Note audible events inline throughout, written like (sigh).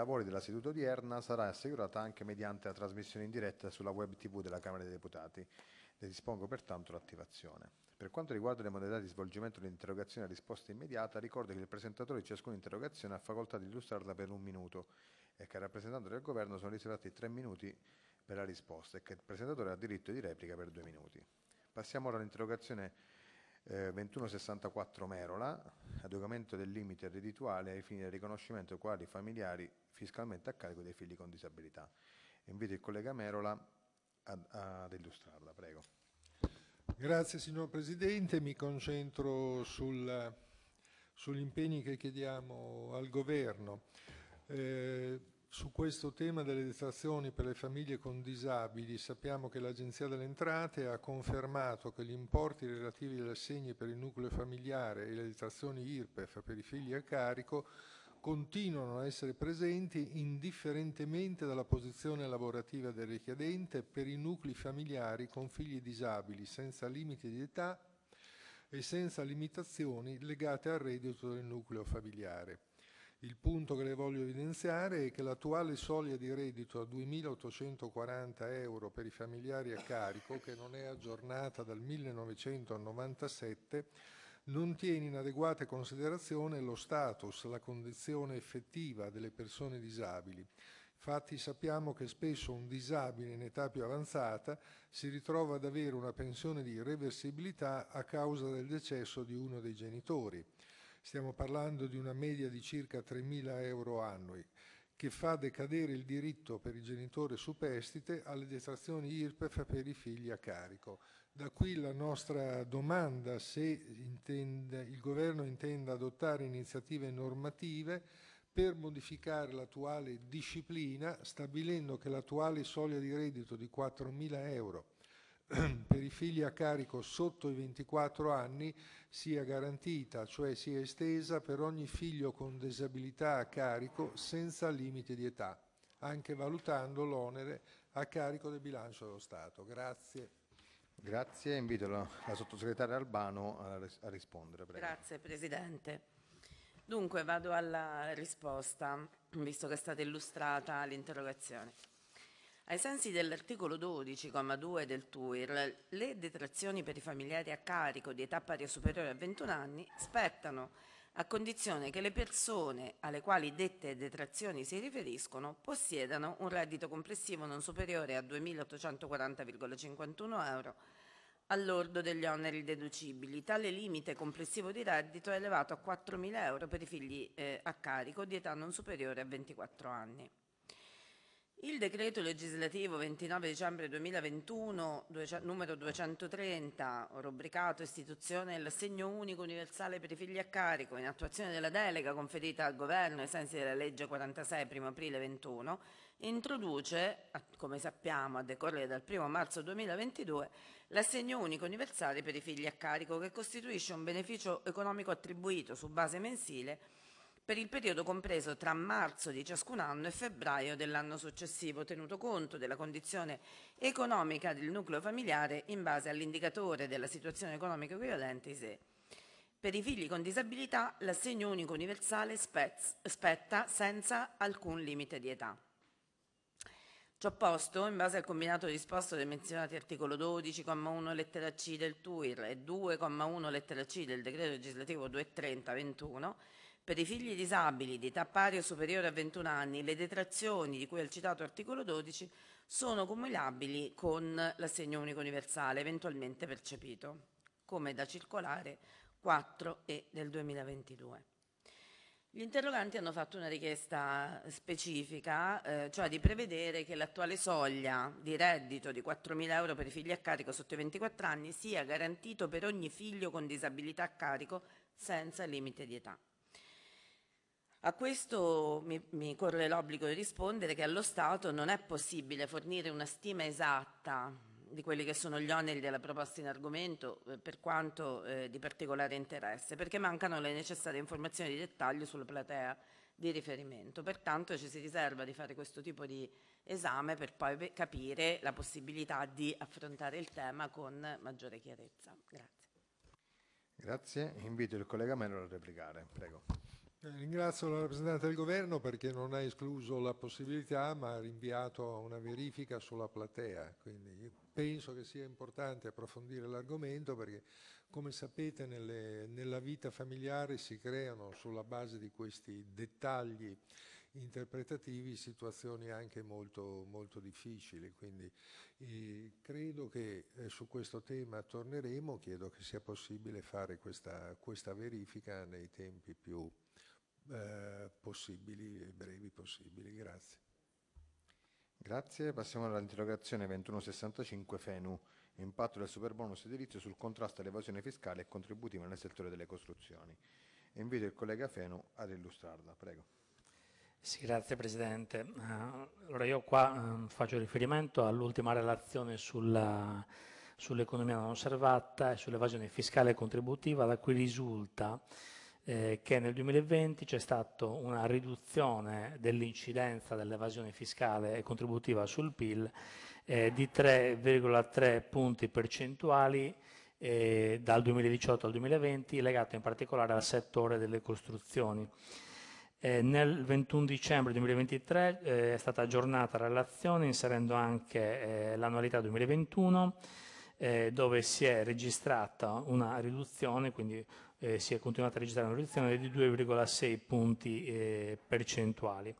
lavori della seduta odierna sarà assicurata anche mediante la trasmissione in diretta sulla web TV della Camera dei Deputati. Ne dispongo pertanto l'attivazione. Per quanto riguarda le modalità di svolgimento dell'interrogazione a risposta immediata, ricordo che il presentatore di ciascuna interrogazione ha facoltà di illustrarla per un minuto e che al rappresentante del Governo sono riservati tre minuti per la risposta e che il presentatore ha diritto di replica per due minuti. Passiamo ora all'interrogazione eh, 2164 Merola, adeguamento del limite reddituale ai fini del riconoscimento quali familiari fiscalmente a carico dei figli con disabilità. Invito il collega Merola ad, ad illustrarla, prego. Grazie signor Presidente, mi concentro sul, sugli impegni che chiediamo al Governo. Eh, su questo tema delle detrazioni per le famiglie con disabili sappiamo che l'Agenzia delle Entrate ha confermato che gli importi relativi agli assegni per il nucleo familiare e le detrazioni IRPEF per i figli a carico continuano a essere presenti indifferentemente dalla posizione lavorativa del richiedente per i nuclei familiari con figli disabili senza limiti di età e senza limitazioni legate al reddito del nucleo familiare. Il punto che le voglio evidenziare è che l'attuale soglia di reddito a 2.840 euro per i familiari a carico, che non è aggiornata dal 1997, non tiene in adeguata considerazione lo status, la condizione effettiva delle persone disabili. Infatti sappiamo che spesso un disabile in età più avanzata si ritrova ad avere una pensione di reversibilità a causa del decesso di uno dei genitori. Stiamo parlando di una media di circa 3.000 euro annui che fa decadere il diritto per il genitore superstite alle detrazioni IRPEF per i figli a carico. Da qui la nostra domanda se intende, il Governo intenda adottare iniziative normative per modificare l'attuale disciplina, stabilendo che l'attuale soglia di reddito di 4.000 euro (clears throat) per i figli a carico sotto i 24 anni sia garantita, cioè sia estesa per ogni figlio con disabilità a carico senza limiti di età, anche valutando l'onere a carico del bilancio dello Stato. Grazie. Grazie, invito la, la sottosegretaria Albano a, a rispondere. Prego. Grazie Presidente. Dunque vado alla risposta, visto che è stata illustrata l'interrogazione. Ai sensi dell'articolo 12,2 del TUIR, le detrazioni per i familiari a carico di età pari o superiore a 21 anni spettano a condizione che le persone alle quali dette detrazioni si riferiscono possiedano un reddito complessivo non superiore a 2.840,51 euro all'ordo degli oneri deducibili. Tale limite complessivo di reddito è elevato a 4.000 euro per i figli eh, a carico di età non superiore a 24 anni. Il decreto legislativo 29 dicembre 2021, numero 230, rubricato istituzione dell'assegno unico universale per i figli a carico, in attuazione della delega conferita al governo ai sensi della legge 46 1 aprile 21, introduce, come sappiamo a decorrere dal 1 marzo 2022, l'assegno unico universale per i figli a carico che costituisce un beneficio economico attribuito su base mensile per il periodo compreso tra marzo di ciascun anno e febbraio dell'anno successivo, tenuto conto della condizione economica del nucleo familiare in base all'indicatore della situazione economica equivalente ISE. Per i figli con disabilità l'assegno unico universale spetta senza alcun limite di età. Ciò posto, in base al combinato disposto dei menzionati articolo 12,1 lettera C del TUIR e 2,1 lettera C del decreto legislativo 230-21, per i figli disabili di età pari o superiore a 21 anni, le detrazioni di cui al citato articolo 12 sono cumulabili con l'assegno unico universale eventualmente percepito, come da circolare 4 e del 2022. Gli interroganti hanno fatto una richiesta specifica, eh, cioè di prevedere che l'attuale soglia di reddito di 4.000 euro per i figli a carico sotto i 24 anni sia garantito per ogni figlio con disabilità a carico senza limite di età. A questo mi, mi corre l'obbligo di rispondere che allo Stato non è possibile fornire una stima esatta di quelli che sono gli oneri della proposta in argomento eh, per quanto eh, di particolare interesse, perché mancano le necessarie informazioni di dettaglio sulla platea di riferimento. Pertanto ci si riserva di fare questo tipo di esame per poi capire la possibilità di affrontare il tema con maggiore chiarezza. Grazie. Grazie. Invito il collega Melo a replicare. Prego. Eh, ringrazio la rappresentante del governo perché non ha escluso la possibilità ma ha rinviato a una verifica sulla platea, quindi penso che sia importante approfondire l'argomento perché come sapete nelle, nella vita familiare si creano sulla base di questi dettagli interpretativi situazioni anche molto, molto difficili, quindi eh, credo che eh, su questo tema torneremo, chiedo che sia possibile fare questa, questa verifica nei tempi più eh, possibili e brevi possibili. Grazie. Grazie, passiamo all'interrogazione 2165 FENU, impatto del superbonus edilizio sul contrasto all'evasione fiscale e contributiva nel settore delle costruzioni. Invito il collega Fenu ad illustrarla, prego. Sì, grazie Presidente. Uh, allora io qua uh, faccio riferimento all'ultima relazione sulla, sull'economia non osservata e sull'evasione fiscale e contributiva, da cui risulta eh, che nel 2020 c'è stata una riduzione dell'incidenza dell'evasione fiscale e contributiva sul PIL eh, di 3,3 punti percentuali eh, dal 2018 al 2020, legato in particolare al settore delle costruzioni. Eh, nel 21 dicembre 2023 eh, è stata aggiornata la relazione inserendo anche eh, l'annualità 2021 eh, dove si è registrata una riduzione, quindi eh, si è continuata a registrare una riduzione di 2,6 punti eh, percentuali.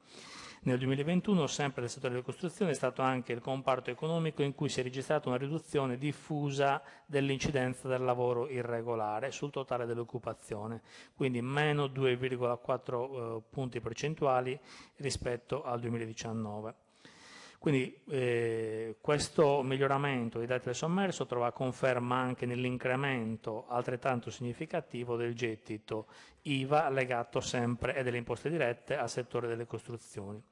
Nel 2021, sempre nel settore delle costruzioni, è stato anche il comparto economico in cui si è registrata una riduzione diffusa dell'incidenza del lavoro irregolare sul totale dell'occupazione, quindi meno 2,4 eh, punti percentuali rispetto al 2019. Quindi eh, questo miglioramento dei dati del sommerso trova conferma anche nell'incremento altrettanto significativo del gettito IVA legato sempre e delle imposte dirette al settore delle costruzioni.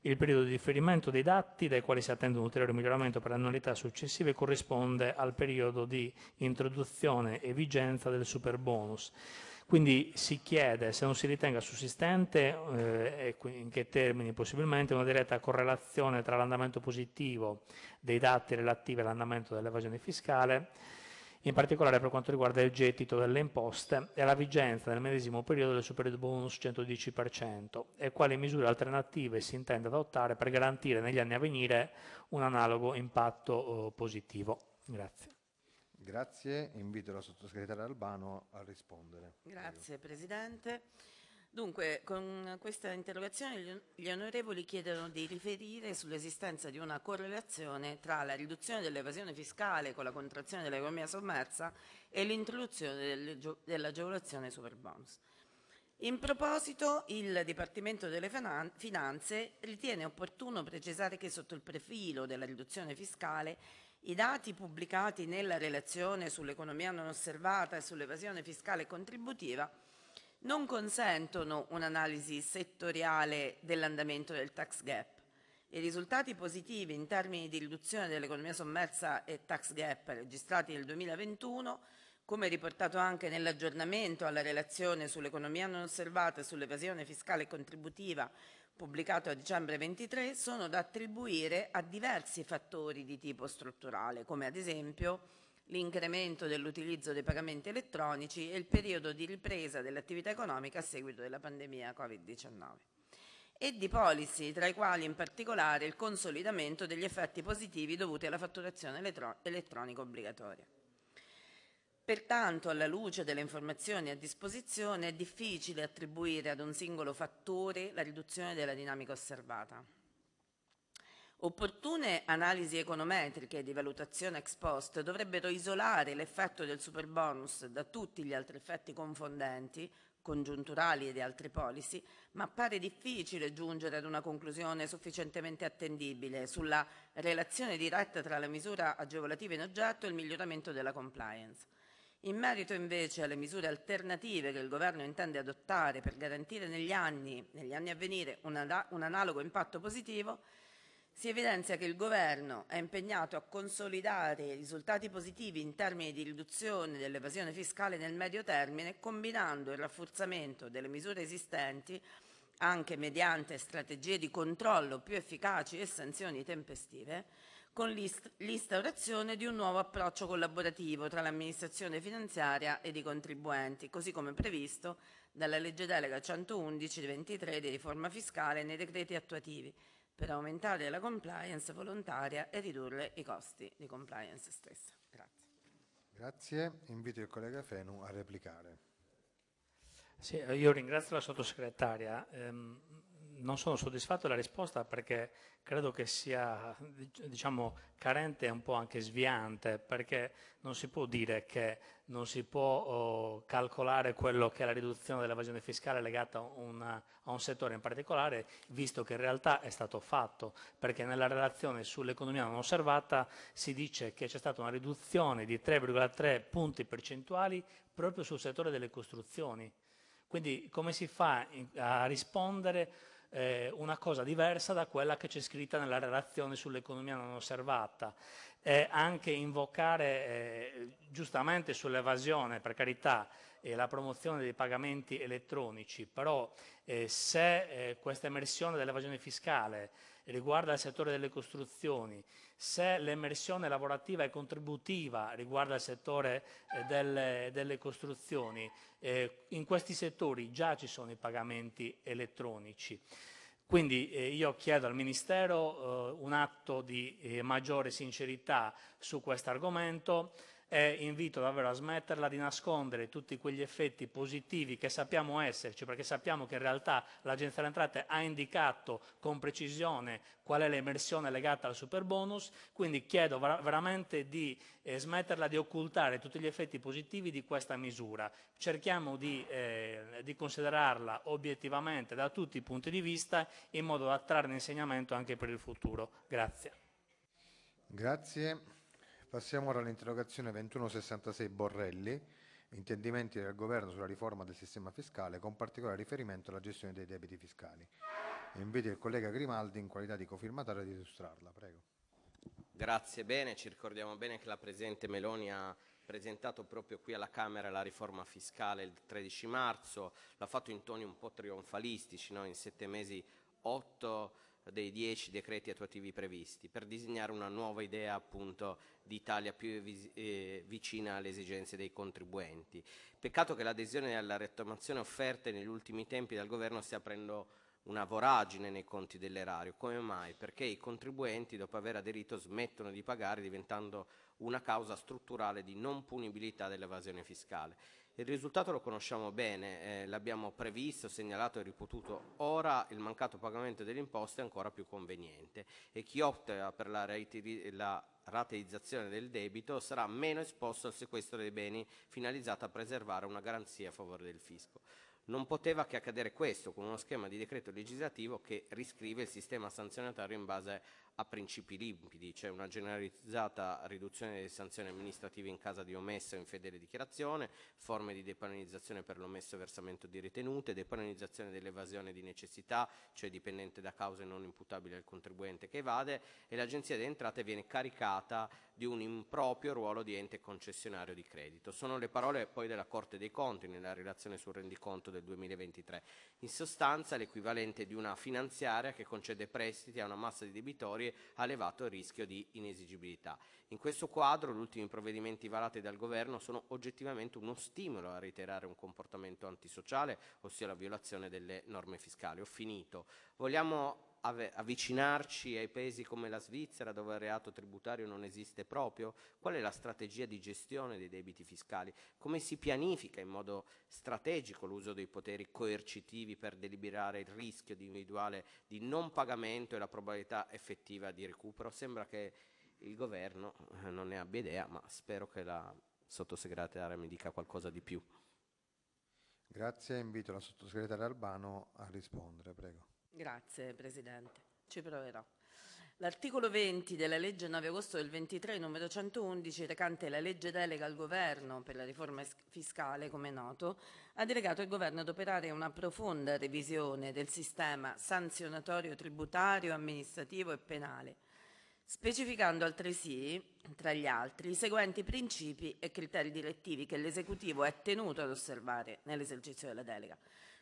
Il periodo di riferimento dei dati dai quali si attende un ulteriore miglioramento per le annualità successive corrisponde al periodo di introduzione e vigenza del super bonus quindi si chiede se non si ritenga sussistente eh, e in che termini possibilmente una diretta correlazione tra l'andamento positivo dei dati relativi all'andamento dell'evasione fiscale, in particolare per quanto riguarda il gettito delle imposte e la vigenza nel medesimo periodo del super bonus 110% e quali misure alternative si intende adottare per garantire negli anni a venire un analogo impatto eh, positivo. Grazie. Grazie, invito la sottosegretaria Albano a rispondere. Grazie Prego. Presidente. Dunque, con questa interrogazione gli onorevoli chiedono di riferire sull'esistenza di una correlazione tra la riduzione dell'evasione fiscale con la contrazione dell'economia sommersa e l'introduzione dell'agevolazione super bonus. In proposito, il Dipartimento delle Finanze ritiene opportuno precisare che sotto il profilo della riduzione fiscale i dati pubblicati nella relazione sull'economia non osservata e sull'evasione fiscale contributiva non consentono un'analisi settoriale dell'andamento del tax gap. I risultati positivi in termini di riduzione dell'economia sommersa e tax gap registrati nel 2021, come riportato anche nell'aggiornamento alla relazione sull'economia non osservata e sull'evasione fiscale contributiva pubblicato a dicembre 23, sono da attribuire a diversi fattori di tipo strutturale, come ad esempio l'incremento dell'utilizzo dei pagamenti elettronici e il periodo di ripresa dell'attività economica a seguito della pandemia Covid-19 e di policy, tra i quali in particolare il consolidamento degli effetti positivi dovuti alla fatturazione elettro- elettronica obbligatoria. Pertanto, alla luce delle informazioni a disposizione, è difficile attribuire ad un singolo fattore la riduzione della dinamica osservata. Opportune analisi econometriche di valutazione ex post dovrebbero isolare l'effetto del superbonus da tutti gli altri effetti confondenti, congiunturali e di altre policy, ma appare difficile giungere ad una conclusione sufficientemente attendibile sulla relazione diretta tra la misura agevolativa in oggetto e il miglioramento della compliance. In merito invece alle misure alternative che il Governo intende adottare per garantire negli anni, negli anni a venire un, un analogo impatto positivo, si evidenzia che il Governo è impegnato a consolidare i risultati positivi in termini di riduzione dell'evasione fiscale nel medio termine, combinando il rafforzamento delle misure esistenti anche mediante strategie di controllo più efficaci e sanzioni tempestive, con l'instaurazione di un nuovo approccio collaborativo tra l'amministrazione finanziaria ed i contribuenti, così come previsto dalla legge delega 111-23 di riforma fiscale nei decreti attuativi, per aumentare la compliance volontaria e ridurre i costi di compliance stessa. Grazie. Grazie. Invito il collega Fenu a replicare. Sì, io ringrazio la sottosegretaria. Ehm, non sono soddisfatto della risposta perché credo che sia diciamo, carente e un po' anche sviante, perché non si può dire che non si può oh, calcolare quello che è la riduzione dell'evasione fiscale legata una, a, un settore in particolare, visto che in realtà è stato fatto, perché nella relazione sull'economia non osservata si dice che c'è stata una riduzione di 3,3 punti percentuali proprio sul settore delle costruzioni. Quindi come si fa a rispondere eh, una cosa diversa da quella che c'è scritta nella relazione sull'economia non osservata. Eh, anche invocare eh, giustamente sull'evasione, per carità, e la promozione dei pagamenti elettronici, però eh, se eh, questa emersione dell'evasione fiscale riguarda il settore delle costruzioni, se l'emersione lavorativa e contributiva riguarda il settore eh, delle, delle, costruzioni, eh, in questi settori già ci sono i pagamenti elettronici. Quindi eh, io chiedo al Ministero eh, un atto di eh, maggiore sincerità su questo argomento e invito davvero a smetterla di nascondere tutti quegli effetti positivi che sappiamo esserci, perché sappiamo che in realtà l'Agenzia delle Entrate ha indicato con precisione qual è l'emersione legata al super bonus, quindi chiedo veramente di eh, smetterla di occultare tutti gli effetti positivi di questa misura. Cerchiamo di, eh, di considerarla obiettivamente da tutti i punti di vista in modo da trarne insegnamento anche per il futuro. Grazie. Grazie. Passiamo ora all'interrogazione 2166 Borrelli, intendimenti del governo sulla riforma del sistema fiscale con particolare riferimento alla gestione dei debiti fiscali. Invito il collega Grimaldi in qualità di cofirmatario di illustrarla. Prego. Grazie bene, ci ricordiamo bene che la Presidente Meloni ha presentato proprio qui alla Camera la riforma fiscale il 13 marzo, l'ha fatto in toni un po' trionfalistici, no? in sette mesi otto dei dieci decreti attuativi previsti, per disegnare una nuova idea appunto di Italia più eh, vicina alle esigenze dei contribuenti. Peccato che l'adesione alla rettamazione offerte negli ultimi tempi dal governo stia aprendo una voragine nei conti dell'erario. Come mai? Perché i contribuenti, dopo aver aderito, smettono di pagare, diventando una causa strutturale di non punibilità dell'evasione fiscale. Il risultato lo conosciamo bene, eh, l'abbiamo previsto, segnalato e ripetuto. Ora il mancato pagamento delle imposte è ancora più conveniente e chi opta per la, la rateizzazione del debito sarà meno esposto al sequestro dei beni finalizzato a preservare una garanzia a favore del fisco. Non poteva che accadere questo con uno schema di decreto legislativo che riscrive il sistema sanzionatorio in base a principi limpidi, cioè una generalizzata riduzione delle sanzioni amministrative in caso di omessa o infedele dichiarazione, forme di depenalizzazione per l'omesso versamento di ritenute, depenalizzazione dell'evasione di necessità, cioè dipendente da cause non imputabili al contribuente che evade e l'Agenzia delle Entrate viene caricata di un improprio ruolo di ente concessionario di credito. Sono le parole poi della Corte dei Conti nella relazione sul rendiconto del 2023. In sostanza l'equivalente di una finanziaria che concede prestiti a una massa di debitori a elevato rischio di inesigibilità. In questo quadro gli ultimi provvedimenti varati dal Governo sono oggettivamente uno stimolo a reiterare un comportamento antisociale, ossia la violazione delle norme fiscali. Ho finito. Vogliamo avvicinarci ai paesi come la Svizzera dove il reato tributario non esiste proprio? Qual è la strategia di gestione dei debiti fiscali? Come si pianifica in modo strategico l'uso dei poteri coercitivi per deliberare il rischio di individuale di non pagamento e la probabilità effettiva di recupero? Sembra che il governo eh, non ne abbia idea, ma spero che la sottosegretaria mi dica qualcosa di più. Grazie, invito la sottosegretaria Albano a rispondere, prego. Grazie Presidente, ci proverò. L'articolo 20 della legge 9 agosto del 23 numero 111 recante la legge delega al governo per la riforma fiscale, come noto, ha delegato il governo ad operare una profonda revisione del sistema sanzionatorio tributario, amministrativo e penale, specificando altresì, tra gli altri, i seguenti principi e criteri direttivi che l'esecutivo è tenuto ad osservare nell'esercizio della delega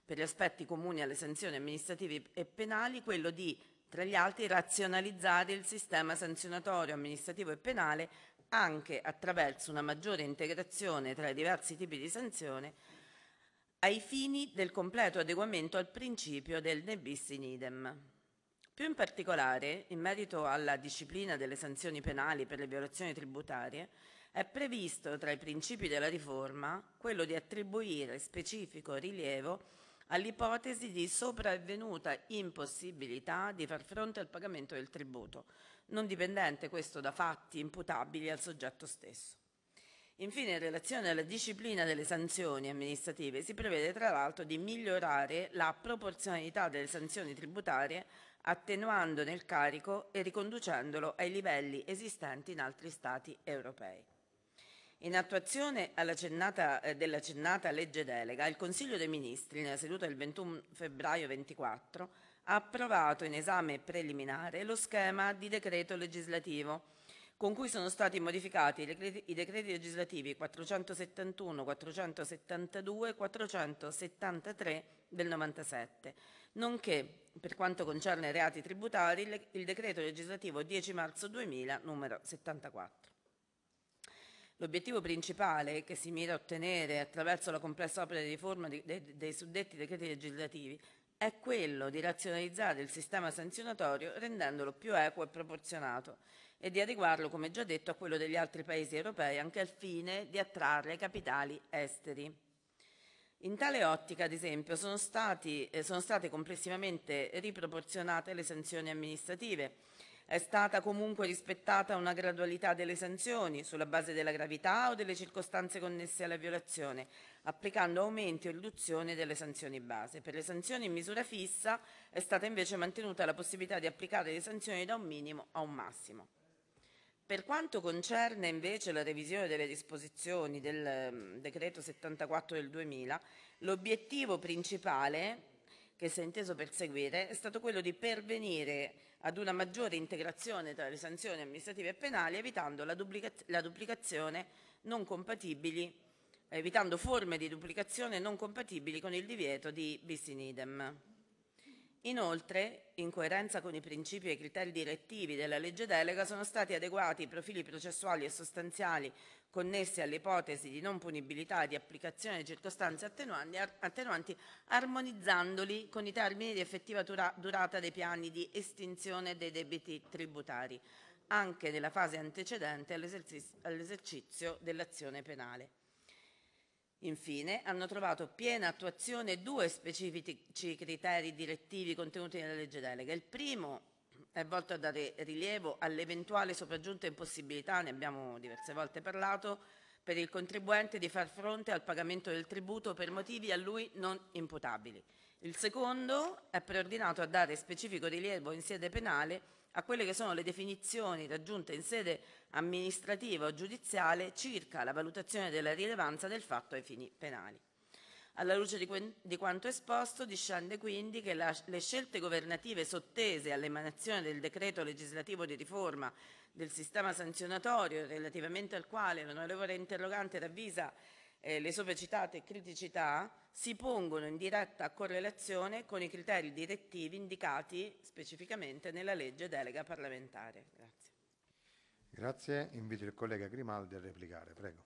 per gli aspetti comuni alle sanzioni amministrative e penali quello di tra gli altri razionalizzare il sistema sanzionatorio, amministrativo e penale anche attraverso una maggiore integrazione tra i diversi tipi di sanzione ai fini del completo adeguamento al principio del ne bis in idem. Più in particolare, in merito alla disciplina delle sanzioni penali per le violazioni tributarie, è previsto tra i principi della riforma quello di attribuire specifico rilievo all'ipotesi di sopravvenuta impossibilità di far fronte al pagamento del tributo, non dipendente questo da fatti imputabili al soggetto stesso. Infine, in relazione alla disciplina delle sanzioni amministrative, si prevede tra l'altro di migliorare la proporzionalità delle sanzioni tributarie attenuandone il carico e riconducendolo ai livelli esistenti in altri Stati europei. In attuazione eh, della cennata legge delega, il Consiglio dei Ministri, nella seduta del 21 febbraio 24, ha approvato in esame preliminare lo schema di decreto legislativo con cui sono stati modificati i decreti, legislativi 471, 472 e 473 del 97, nonché, per quanto concerne i reati tributari, il, decreto legislativo 10 marzo 2000 numero 74. L'obiettivo principale che si mira a ottenere attraverso la complessa opera di riforma dei suddetti decreti legislativi è quello di razionalizzare il sistema sanzionatorio rendendolo più equo e proporzionato e di adeguarlo, come già detto, a quello degli altri paesi europei anche al fine di attrarre capitali esteri. In tale ottica, ad esempio, sono, stati, eh, sono state complessivamente riproporzionate le sanzioni amministrative, è stata comunque rispettata una gradualità delle sanzioni sulla base della gravità o delle circostanze connesse alla violazione, applicando aumenti o riduzioni delle sanzioni base. Per le sanzioni in misura fissa è stata invece mantenuta la possibilità di applicare le sanzioni da un minimo a un massimo. Per quanto concerne invece la revisione delle disposizioni del um, decreto 74 del 2000, l'obiettivo principale che si è inteso perseguire è stato quello di pervenire ad una maggiore integrazione tra le sanzioni amministrative e penali, evitando la, duplica- la duplicazione non compatibili, evitando forme di duplicazione non compatibili con il divieto di bis in idem. Inoltre, in coerenza con i principi e i criteri direttivi della legge delega, sono stati adeguati i profili processuali e sostanziali connessi alle ipotesi di non punibilità e di applicazione di circostanze attenuanti, attenuanti, armonizzandoli con i termini di effettiva dura, durata dei piani di estinzione dei debiti tributari, anche nella fase antecedente all'esercizio dell'azione penale. Infine, hanno trovato piena attuazione due specifici criteri direttivi contenuti nella legge delega. Il primo è volto a dare rilievo all'eventuale sopraggiunta impossibilità, ne abbiamo diverse volte parlato, per il contribuente di far fronte al pagamento del tributo per motivi a lui non imputabili. Il secondo è preordinato a dare specifico rilievo in sede penale a quelle che sono le definizioni raggiunte in sede amministrativa o giudiziale circa la valutazione della rilevanza del fatto ai fini penali. Alla luce di, di quanto esposto, discende quindi che la- le scelte governative sottese all'emanazione del decreto legislativo di riforma del sistema sanzionatorio, relativamente al quale l'onorevole interrogante ravvisa eh, le sopracitate criticità, si pongono in diretta correlazione con i criteri direttivi indicati specificamente nella legge delega parlamentare. Grazie. Grazie, invito il collega Grimaldi a replicare, prego.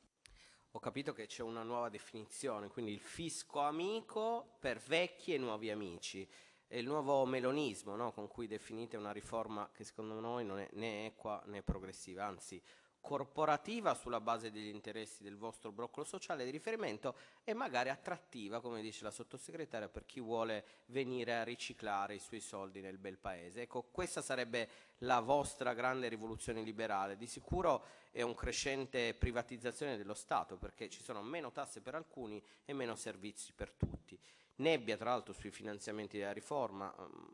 Ho capito che c'è una nuova definizione, quindi il fisco amico per vecchi e nuovi amici. È il nuovo melonismo no? con cui definite una riforma che secondo noi non è né equa né progressiva, anzi corporativa sulla base degli interessi del vostro broccolo sociale di riferimento e magari attrattiva, come dice la sottosegretaria, per chi vuole venire a riciclare i suoi soldi nel bel paese. Ecco, questa sarebbe la vostra grande rivoluzione liberale. Di sicuro è un crescente privatizzazione dello Stato perché ci sono meno tasse per alcuni e meno servizi per tutti. Nebbia tra l'altro sui finanziamenti della riforma,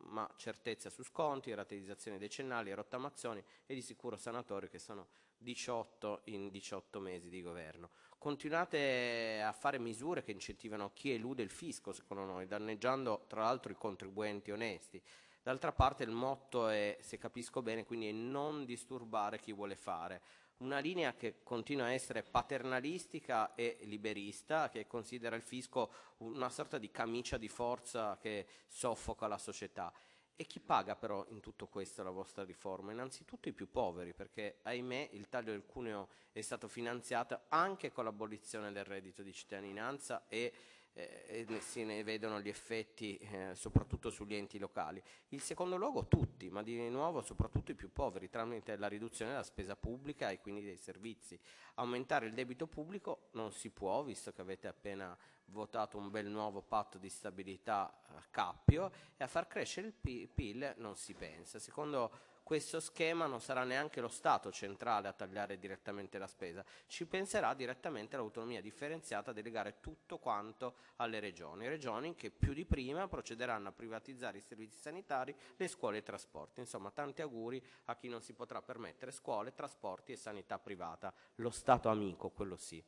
ma certezza su sconti, rateizzazioni decennali, rottamazioni e di sicuro sanatorio che sono 18 in 18 mesi di governo. Continuate a fare misure che incentivano chi elude il fisco, secondo noi, danneggiando tra l'altro i contribuenti onesti. D'altra parte il motto è, se capisco bene, quindi è non disturbare chi vuole fare. Una linea che continua a essere paternalistica e liberista, che considera il fisco una sorta di camicia di forza che soffoca la società E chi paga però in tutto questo la vostra riforma? Innanzitutto i più poveri, perché ahimè il taglio del cuneo è stato finanziato anche con l'abolizione del reddito di cittadinanza e eh, e si ne vedono gli effetti eh, soprattutto sugli enti locali. Il secondo luogo tutti, ma di nuovo soprattutto i più poveri, tramite la riduzione della spesa pubblica e quindi dei servizi. Aumentare il debito pubblico non si può, visto che avete appena votato un bel nuovo patto di stabilità a cappio e a far crescere il PIL non si pensa. Secondo questo schema non sarà neanche lo Stato centrale a tagliare direttamente la spesa, ci penserà direttamente l'autonomia differenziata a delegare tutto quanto alle regioni, regioni che più di prima procederanno a privatizzare i servizi sanitari, le scuole e i trasporti. Insomma, tanti auguri a chi non si potrà permettere scuole, trasporti e sanità privata. Lo Stato amico, quello sì.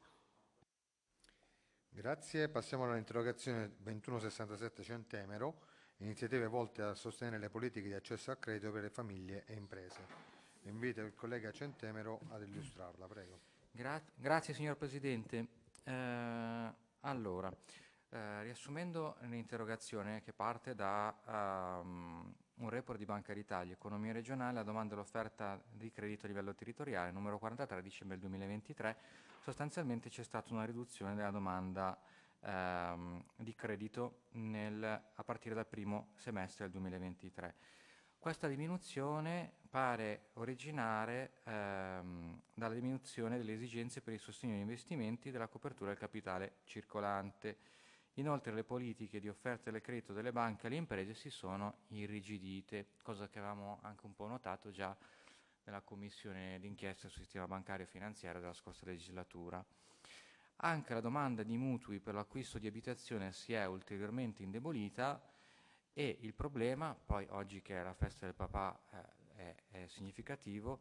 Grazie, passiamo all'interrogazione 2167 Centemero iniziative volte a sostenere le politiche di accesso al credito per le famiglie e imprese. Invito il collega Centemero ad illustrarla, prego. Gra grazie signor Presidente. Eh, allora, eh, riassumendo l'interrogazione che parte da um, un report di Banca d'Italia, Economia regionale, la domanda dell'offerta di credito a livello territoriale, numero 43, dicembre 2023, sostanzialmente c'è stata una riduzione della domanda ehm, di credito nel, a partire dal primo semestre del 2023. Questa diminuzione pare originare ehm, dalla diminuzione delle esigenze per il sostegno agli investimenti e della copertura del capitale circolante. Inoltre le politiche di offerta del credito delle banche alle imprese si sono irrigidite, cosa che avevamo anche un po' notato già nella commissione d'inchiesta sul sistema bancario e finanziario della scorsa legislatura. Anche la domanda di mutui per l'acquisto di abitazione si è ulteriormente indebolita e il problema, poi oggi che è la festa del papà eh, è, è, significativo,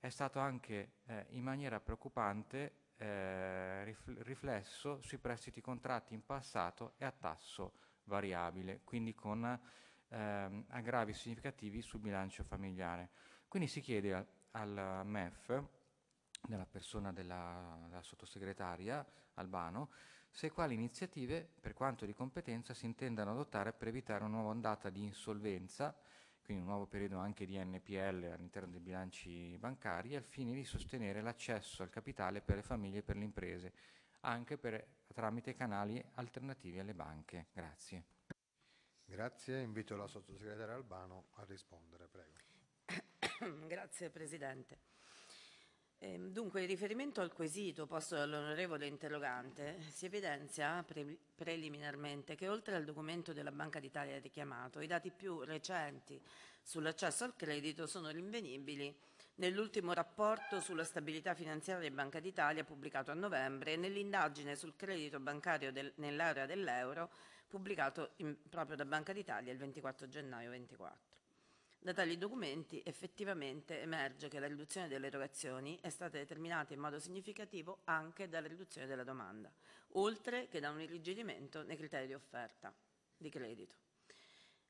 è stato anche eh, in maniera preoccupante eh, riflesso sui prestiti contratti in passato e a tasso variabile, quindi con ehm, aggravi significativi sul bilancio familiare. Quindi si chiede al, MEF nella persona della, della sottosegretaria Albano, se quali iniziative, per quanto di competenza, si intendano adottare per evitare una nuova ondata di insolvenza, quindi un nuovo periodo anche di NPL all'interno dei bilanci bancari, al fine di sostenere l'accesso al capitale per le famiglie e per le imprese, anche per, tramite canali alternativi alle banche. Grazie. Grazie, invito la sottosegretaria Albano a rispondere, prego. (coughs) Grazie Presidente. Ehm, dunque, in riferimento al quesito posto dall'onorevole interrogante, si evidenzia pre- preliminarmente che oltre al documento della Banca d'Italia richiamato, i dati più recenti sull'accesso al credito sono rinvenibili nell'ultimo rapporto sulla stabilità finanziaria di Banca d'Italia pubblicato a novembre e nell'indagine sul credito bancario del, nell'area dell'euro pubblicato proprio da Banca d'Italia il 24 gennaio 2024. Da tali documenti effettivamente emerge che la riduzione delle erogazioni è stata determinata in modo significativo anche dalla riduzione della domanda, oltre che da un irrigidimento nei criteri di offerta di credito.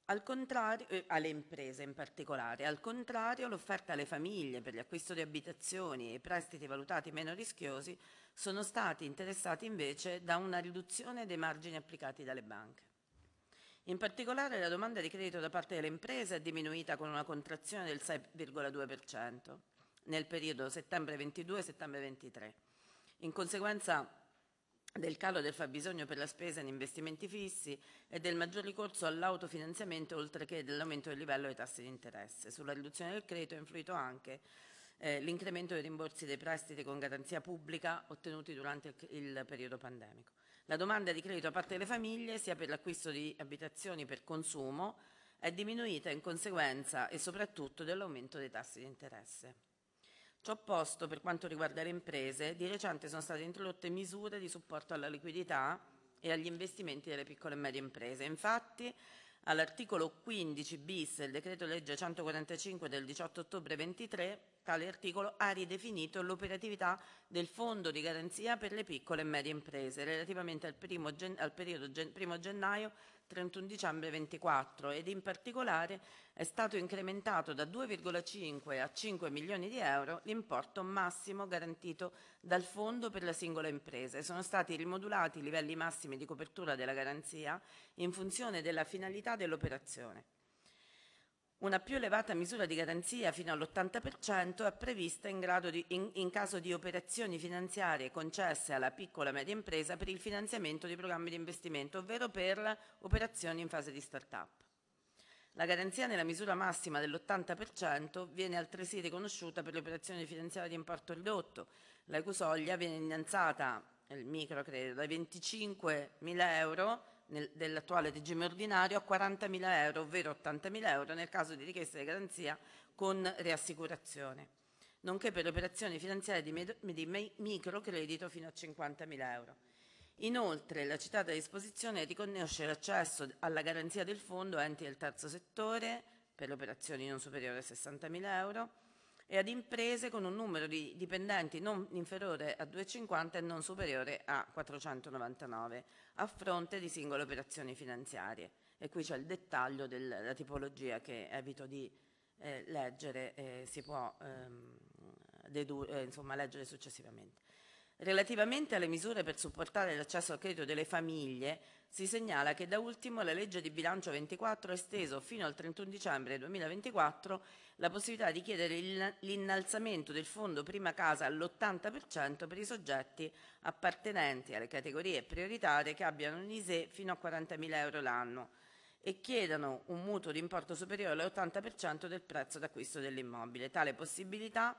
Al contrario, eh, alle imprese in particolare, al contrario l'offerta alle famiglie per l'acquisto di abitazioni e prestiti valutati meno rischiosi sono stati interessati invece da una riduzione dei margini applicati dalle banche. In particolare la domanda di credito da parte delle imprese è diminuita con una contrazione del 6,2% nel periodo settembre 22-settembre 23. In conseguenza del calo del fabbisogno per la spesa in investimenti fissi e del maggior ricorso all'autofinanziamento oltre che dell'aumento del livello dei tassi di interesse. Sulla riduzione del credito è influito anche eh, l'incremento dei rimborsi dei prestiti con garanzia pubblica ottenuti durante il, il periodo pandemico. La domanda di credito da parte delle famiglie, sia per l'acquisto di abitazioni per consumo, è diminuita in conseguenza e soprattutto dell'aumento dei tassi di interesse. Ciò posto, per quanto riguarda le imprese, di recente sono state introdotte misure di supporto alla liquidità e agli investimenti delle piccole e medie imprese. Infatti, all'articolo 15 bis del decreto legge 145 del 18 ottobre 23 Tale articolo ha ridefinito l'operatività del fondo di garanzia per le piccole e medie imprese relativamente al, gen- al periodo gen- 1 gennaio 31 dicembre 2024 ed in particolare è stato incrementato da 2,5 a 5 milioni di euro l'importo massimo garantito dal fondo per la singola impresa e sono stati rimodulati i livelli massimi di copertura della garanzia in funzione della finalità dell'operazione. Una più elevata misura di garanzia fino all'80% è prevista in, di, in, in, caso di operazioni finanziarie concesse alla piccola e media impresa per il finanziamento di programmi di investimento, ovvero per operazioni in fase di start-up. La garanzia nella misura massima dell'80% viene altresì riconosciuta per le operazioni finanziarie di importo ridotto, la cui soglia viene innalzata, il microcredito, dai 25.000 euro dell'attuale regime ordinario a 40.000 euro, ovvero 80.000 euro nel caso di richiesta di garanzia con riassicurazione, nonché per operazioni finanziarie di, di microcredito fino a 50.000 euro. Inoltre, la citata disposizione riconosce l'accesso alla garanzia del fondo enti del terzo settore per operazioni non superiori a 60.000 euro e ad imprese con un numero di dipendenti non inferiore a 250 e non superiore a 499, a fronte di singole operazioni finanziarie. E qui c'è il dettaglio della tipologia che evito di eh, leggere, eh, si può ehm, eh, insomma, leggere successivamente. Relativamente alle misure per supportare l'accesso al credito delle famiglie, si segnala che da ultimo la legge di bilancio 24 ha esteso fino al 31 dicembre 2024 la possibilità di chiedere l'innalzamento del fondo prima casa all'80% per i soggetti appartenenti alle categorie prioritarie che abbiano un ISE fino a 40.000 euro l'anno e chiedano un mutuo di importo superiore all'80% del prezzo d'acquisto dell'immobile. Tale possibilità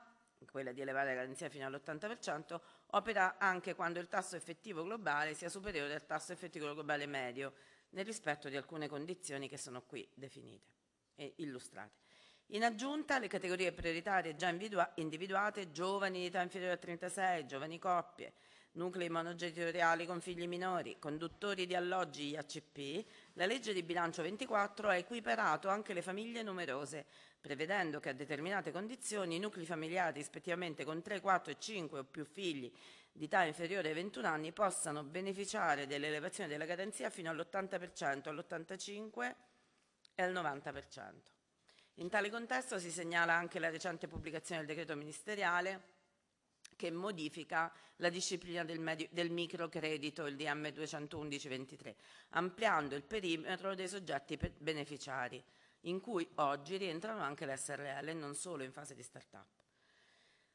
quella di elevare la garanzia fino all'80%, opera anche quando il tasso effettivo globale sia superiore al tasso effettivo globale medio, nel rispetto di alcune condizioni che sono qui definite e illustrate. In aggiunta, le categorie prioritarie già individuate, giovani di età inferiore a 36, giovani coppie, nuclei monogenitoriali con figli minori, conduttori di alloggi IACP, la legge di bilancio 24 ha equiparato anche le famiglie numerose, prevedendo che a determinate condizioni i nuclei familiari rispettivamente con 3, 4 e 5 o più figli di età inferiore ai 21 anni possano beneficiare dell'elevazione della garanzia fino all'80%, all'85% e al 90%. In tale contesto si segnala anche la recente pubblicazione del decreto ministeriale che modifica la disciplina del, medio, del microcredito, il DM 211-23, ampliando il perimetro dei soggetti beneficiari, in cui oggi rientrano anche le SRL, non solo in fase di start-up.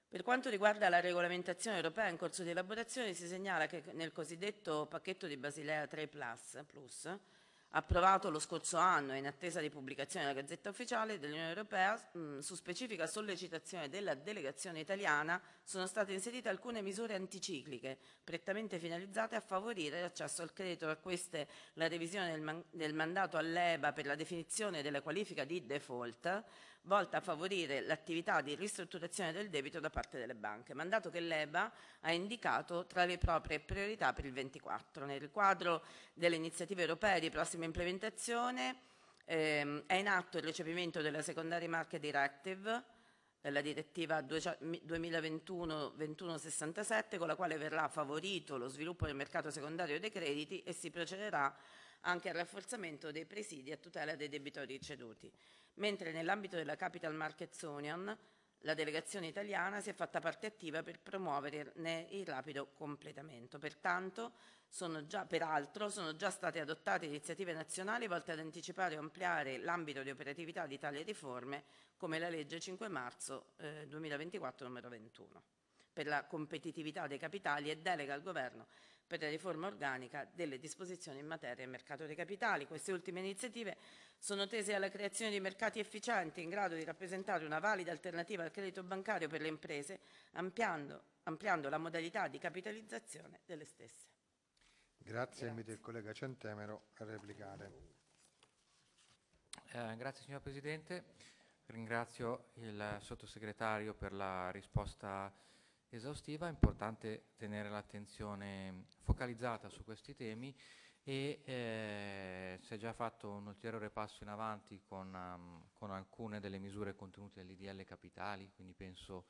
Per quanto riguarda la regolamentazione europea in corso di elaborazione, si segnala che nel cosiddetto pacchetto di Basilea 3 Plus, approvato lo scorso anno in attesa di pubblicazione della Gazzetta Ufficiale dell'Unione Europea, mh, su specifica sollecitazione della delegazione italiana, sono state inserite alcune misure anticicliche, prettamente finalizzate a favorire l'accesso al credito. A queste la revisione del, man- del mandato all'EBA per la definizione della qualifica di default, volta a favorire l'attività di ristrutturazione del debito da parte delle banche, mandato che l'EBA ha indicato tra le proprie priorità per il 24. Nel quadro delle iniziative europee di prossima implementazione ehm, è in atto il recepimento della Secondary Market Directive, la direttiva 2021-2167, con la quale verrà favorito lo sviluppo del mercato secondario dei crediti e si procederà anche al rafforzamento dei presidi a tutela dei debitori ceduti mentre nell'ambito della Capital Markets Union la delegazione italiana si è fatta parte attiva per promuoverne il rapido completamento. Pertanto, sono già, peraltro, sono già state adottate iniziative nazionali volte ad anticipare e ampliare l'ambito di operatività di tali riforme, come la legge 5 marzo eh, 2024 numero 21, per la competitività dei capitali e delega al governo per la riforma organica delle disposizioni in materia di mercato dei capitali. Queste ultime iniziative sono tese alla creazione di mercati efficienti in grado di rappresentare una valida alternativa al credito bancario per le imprese, ampliando, ampliando la modalità di capitalizzazione delle stesse. Grazie, grazie. invito il collega Centemero a replicare. Eh, grazie signor Presidente, ringrazio il sottosegretario per la risposta esaustiva, è importante tenere l'attenzione focalizzata su questi temi e eh, si è già fatto un ulteriore passo in avanti con, um, con alcune delle misure contenute nell'IDL Capitali, quindi penso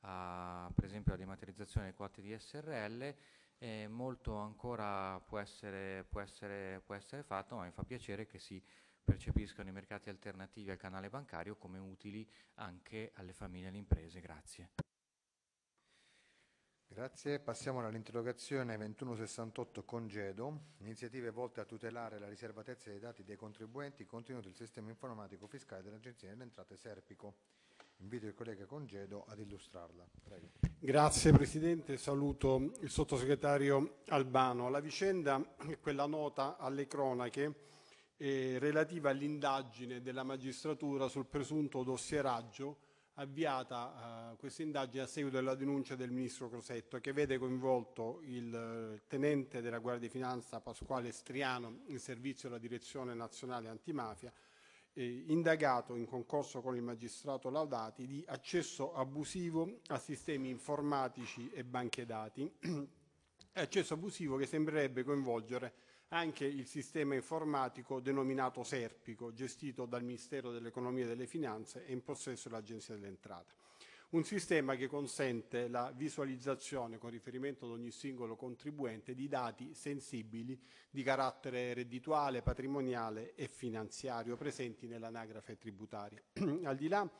a, per esempio alla dematerializzazione delle quote di SRL, eh, molto ancora può essere, può, essere, può essere fatto, ma mi fa piacere che si percepiscano i mercati alternativi al canale bancario come utili anche alle famiglie e alle imprese. Grazie. Grazie. Passiamo all'interrogazione 2168 Congedo, iniziative volte a tutelare la riservatezza dei dati dei contribuenti contenuti nel sistema informatico fiscale dell'Agenzia delle Entrate Serpico. Invito il collega Congedo ad illustrarla. Prego. Grazie Presidente, saluto il sottosegretario Albano. La vicenda è quella nota alle cronache eh, relativa all'indagine della magistratura sul presunto dossieraggio avviata eh, questa indagine a seguito della denuncia del Ministro Crosetto che vede coinvolto il eh, tenente della Guardia di Finanza Pasquale Striano in servizio alla Direzione Nazionale Antimafia indagato in concorso con il magistrato Laudati di accesso abusivo a sistemi informatici e banche dati, (clears throat) accesso abusivo che sembrerebbe coinvolgere anche il sistema informatico denominato Serpico, gestito dal Ministero dell'Economia e delle Finanze e in possesso dell'Agenzia delle Entrate un sistema che consente la visualizzazione con riferimento ad ogni singolo contribuente di dati sensibili di carattere reddituale, patrimoniale e finanziario presenti nell'anagrafe tributaria. (clears throat) Al di là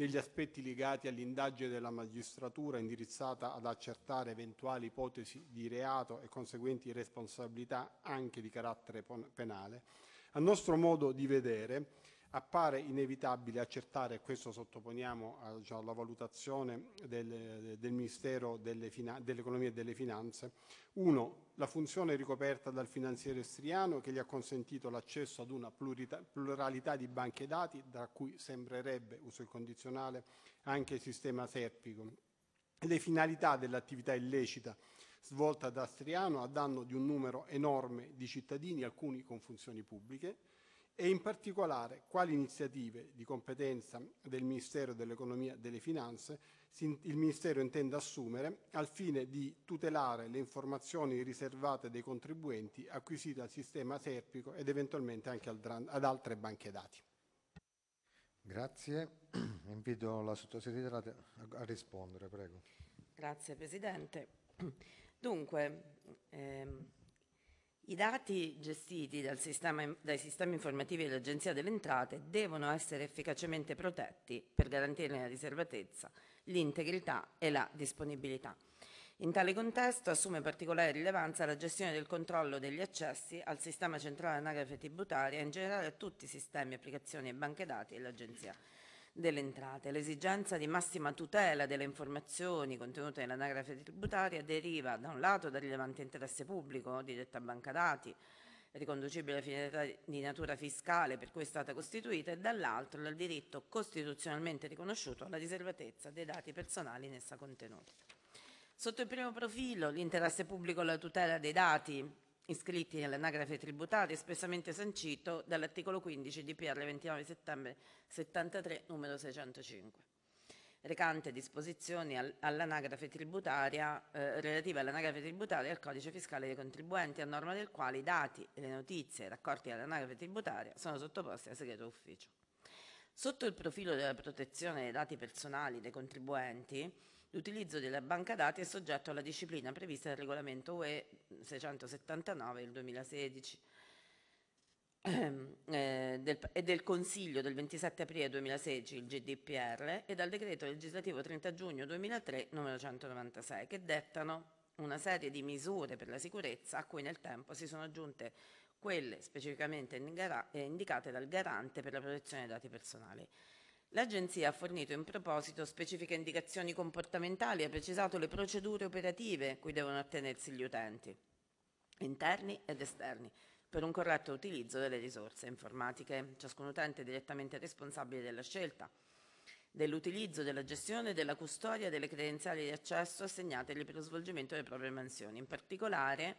degli aspetti legati all'indagine della magistratura indirizzata ad accertare eventuali ipotesi di reato e conseguenti responsabilità anche di carattere penale, a nostro modo di vedere appare inevitabile accertare, e questo sottoponiamo diciamo, alla valutazione del, del Ministero dell'Economia e delle Finanze, uno, la funzione ricoperta dal finanziere Striano che gli ha consentito l'accesso ad una pluralità di banche dati, da cui sembrerebbe, uso il condizionale, anche il sistema Serpico, le finalità dell'attività illecita svolta da Striano a danno di un numero enorme di cittadini, alcuni con funzioni pubbliche, e in particolare quali iniziative di competenza del Ministero dell'Economia e delle Finanze il Ministero intende assumere al fine di tutelare le informazioni riservate dei contribuenti acquisite al sistema Serpico ed eventualmente anche ad altre banche dati. Grazie. (clears throat) Invito la sottosegretaria a rispondere, prego. Grazie Presidente. (clears throat) Dunque, ehm, i dati gestiti sistema, dai sistemi informativi dell'Agenzia delle Entrate devono essere efficacemente protetti per garantire la riservatezza, l'integrità e la disponibilità. In tale contesto assume particolare rilevanza la gestione del controllo degli accessi al sistema centrale anagrafe tributaria e in generale a tutti i sistemi, applicazioni e banche dati dell'Agenzia delle entrate. L'esigenza di massima tutela delle informazioni contenute nell'anagrafe tributaria deriva da un lato dal rilevante interesse pubblico di detta banca dati, riconducibile a finalità di natura fiscale per cui è stata costituita, e dall'altro dal diritto costituzionalmente riconosciuto alla riservatezza dei dati personali in essa contenuti. Sotto il primo profilo, l'interesse pubblico alla tutela dei dati iscritti nell'anagrafe tributaria espressamente sancito dall'articolo 15 di PR 29 settembre 73 numero 605 recante disposizioni all'anagrafe tributaria eh, relative all'anagrafe tributaria e al codice fiscale dei contribuenti, a norma del quale i dati e le notizie raccolti dall'anagrafe tributaria sono sottoposti a segreto ufficio. Sotto il profilo della protezione dei dati personali dei contribuenti, L'utilizzo della banca dati è soggetto alla disciplina prevista dal regolamento UE 679 del 2016 ehm, eh, del, e del Consiglio del 27 aprile 2016, il GDPR, e dal decreto legislativo 30 giugno 2003 numero 196, che dettano una serie di misure per la sicurezza a cui nel tempo si sono aggiunte quelle specificamente indicate dal garante per la protezione dei dati personali. L'Agenzia ha fornito in proposito specifiche indicazioni comportamentali e ha precisato le procedure operative cui devono attenersi gli utenti, interni ed esterni, per un corretto utilizzo delle risorse informatiche. Ciascun utente è direttamente responsabile della scelta, dell'utilizzo, della gestione e della custodia delle credenziali di accesso assegnategli per lo svolgimento delle proprie mansioni. In particolare,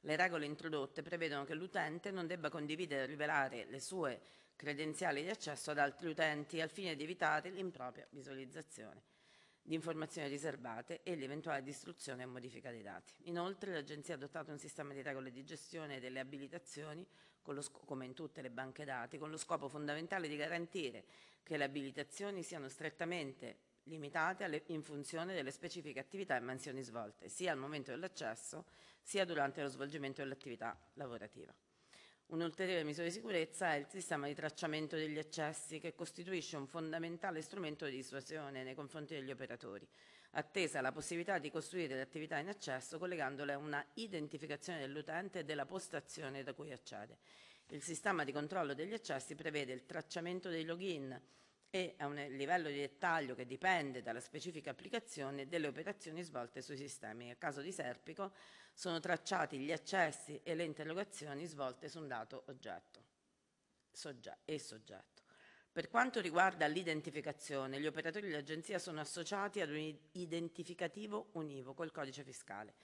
le regole introdotte prevedono che l'utente non debba condividere e rivelare le sue credenziali di accesso ad altri utenti al fine di evitare l'impropria visualizzazione di informazioni riservate e l'eventuale distruzione o modifica dei dati. Inoltre l'Agenzia ha adottato un sistema di regole di gestione delle abilitazioni, come in tutte le banche dati, con lo scopo fondamentale di garantire che le abilitazioni siano strettamente limitate in funzione delle specifiche attività e mansioni svolte, sia al momento dell'accesso sia durante lo svolgimento dell'attività lavorativa. Un'ulteriore misura di sicurezza è il sistema di tracciamento degli accessi, che costituisce un fondamentale strumento di dissuasione nei confronti degli operatori, attesa la possibilità di costruire le attività in accesso collegandole a una identificazione dell'utente e della postazione da cui accede. Il sistema di controllo degli accessi prevede il tracciamento dei login e a un livello di dettaglio che dipende dalla specifica applicazione delle operazioni svolte sui sistemi. Nel caso di Serpico sono tracciati gli accessi e le interrogazioni svolte su un dato oggetto e soggetto. Per quanto riguarda l'identificazione, gli operatori dell'Agenzia sono associati ad un identificativo univoco, il codice fiscale.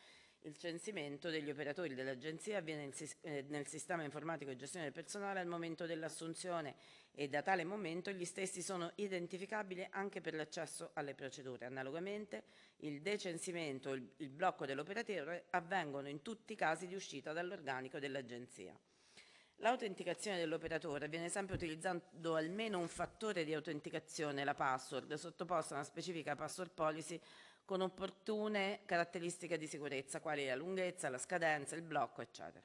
Il censimento degli operatori dell'Agenzia avviene eh, nel sistema informatico di gestione del personale al momento dell'assunzione e da tale momento gli stessi sono identificabili anche per l'accesso alle procedure. Analogamente il decensimento e il blocco dell'operatore avvengono in tutti i casi di uscita dall'organico dell'Agenzia. L'autenticazione dell'operatore avviene sempre utilizzando almeno un fattore di autenticazione, la password, sottoposta a una specifica password policy con opportune caratteristiche di sicurezza, quali la lunghezza, la scadenza, il blocco, eccetera.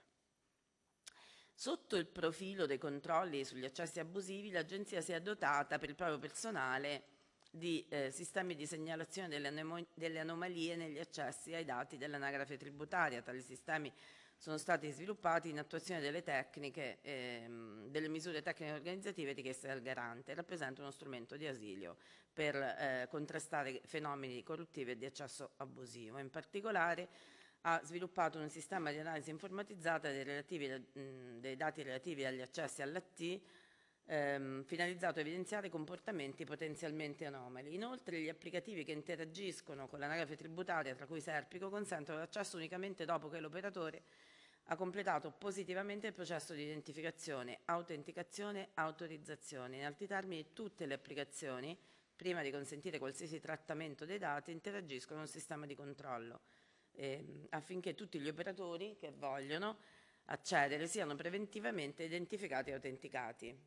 Sotto il profilo dei controlli sugli accessi abusivi, l'Agenzia si è dotata per il proprio personale di eh, sistemi di segnalazione delle, delle, anomalie negli accessi ai dati dell'anagrafe tributaria. Tali sistemi sono stati sviluppati in attuazione delle tecniche, ehm, delle misure tecniche organizzative richieste dal garante e rappresentano uno strumento di asilio per eh, contrastare fenomeni corruttivi e di accesso abusivo. In particolare ha sviluppato un sistema di analisi informatizzata dei, relativi, dei dati relativi agli accessi all'AT ehm, finalizzato a evidenziare comportamenti potenzialmente anomali. Inoltre gli applicativi che interagiscono con l'anagrafe tributaria, tra cui Serpico, consentono l'accesso unicamente dopo che l'operatore ha completato positivamente il processo di identificazione, autenticazione autorizzazione. In altri termini, tutte le applicazioni, prima di consentire qualsiasi trattamento dei dati, interagiscono con un sistema di controllo eh, affinché tutti gli operatori che vogliono accedere siano preventivamente identificati e autenticati.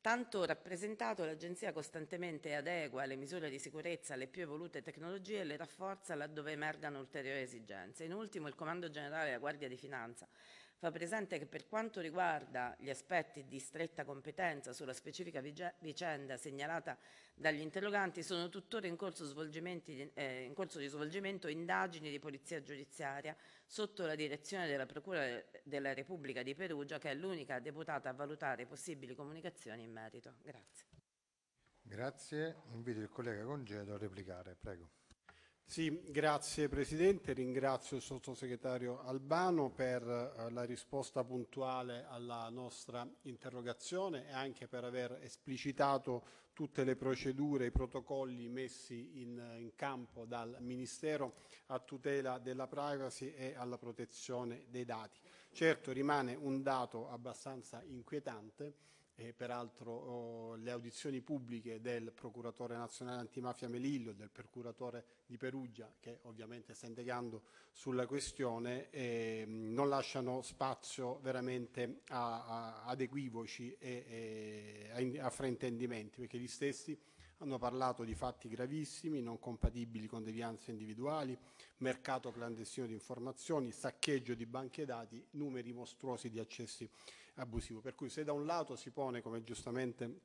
Tanto rappresentato, l'Agenzia costantemente adegua le misure di sicurezza alle più evolute tecnologie e le rafforza laddove emergano ulteriori esigenze. In ultimo, il Comando Generale della Guardia di Finanza fa presente che per quanto riguarda gli aspetti di stretta competenza sulla specifica vicenda segnalata dagli interroganti, sono tuttora in corso, eh, in corso, di svolgimento indagini di polizia giudiziaria sotto la direzione della Procura della Repubblica di Perugia, che è l'unica deputata a valutare possibili comunicazioni in merito. Grazie. Grazie. Invito il collega Congedo a replicare. Prego. Sì, grazie Presidente, ringrazio il sottosegretario Albano per eh, la risposta puntuale alla nostra interrogazione e anche per aver esplicitato tutte le procedure e i protocolli messi in, in campo dal Ministero a tutela della privacy e alla protezione dei dati. Certo rimane un dato abbastanza inquietante e peraltro oh, le audizioni pubbliche del procuratore nazionale antimafia Melillo, del procuratore di Perugia, che ovviamente sta indagando sulla questione, eh, non lasciano spazio veramente a, a, ad equivoci e, e a, a fraintendimenti, perché gli stessi hanno parlato di fatti gravissimi, non compatibili con devianze individuali, mercato clandestino di informazioni, saccheggio di banche dati, numeri mostruosi di accessi abusivo. Per cui se da un lato si pone, come giustamente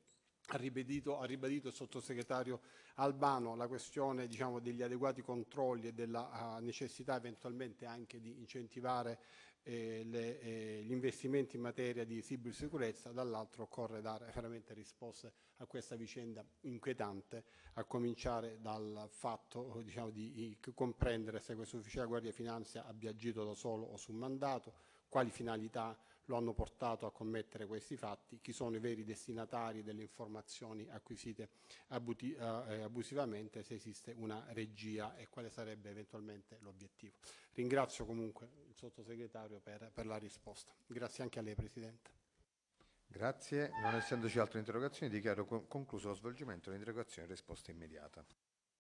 ha ribadito, ha ribadito, il sottosegretario Albano la questione diciamo, degli adeguati controlli e della uh, necessità eventualmente anche di incentivare eh, le, eh, gli investimenti in materia di cybersicurezza, dall'altro occorre dare veramente risposte a questa vicenda inquietante, a cominciare dal fatto diciamo, di, di comprendere se questo ufficiale Guardia Finanza abbia agito da solo o su mandato, quali finalità lo hanno portato a commettere questi fatti, chi sono i veri destinatari delle informazioni acquisite abuti, eh, abusivamente, se esiste una regia e quale sarebbe eventualmente l'obiettivo. Ringrazio comunque il sottosegretario per, per la risposta. Grazie anche a lei Presidente. Grazie. Non essendoci altre interrogazioni, dichiaro concluso lo svolgimento dell'interrogazione e risposta immediata.